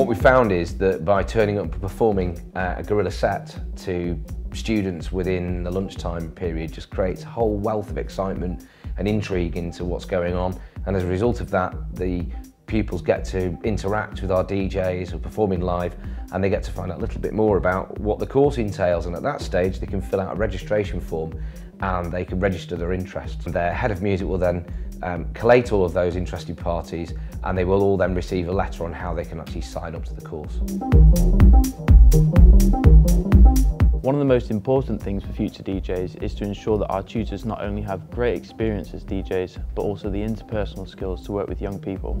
What we found is that by turning up and performing uh, a guerrilla set to students within the lunchtime period just creates a whole wealth of excitement and intrigue into what's going on. And as a result of that the pupils get to interact with our DJs who are performing live and they get to find out a little bit more about what the course entails and at that stage they can fill out a registration form and they can register their interest. Their head of music will then um, collate all of those interested parties and they will all then receive a letter on how they can actually sign up to the course. One of the most important things for future DJs is to ensure that our tutors not only have great experience as DJs, but also the interpersonal skills to work with young people.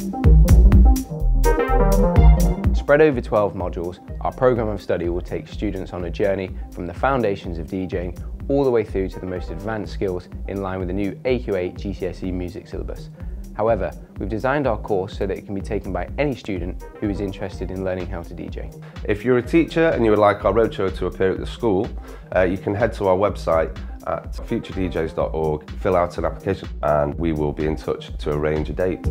Spread over 12 modules, our programme of study will take students on a journey from the foundations of DJing all the way through to the most advanced skills in line with the new AQA GCSE music syllabus. However, we've designed our course so that it can be taken by any student who is interested in learning how to DJ. If you're a teacher and you would like our roadshow to appear at the school, uh, you can head to our website at futuredjs.org, fill out an application and we will be in touch to arrange a date.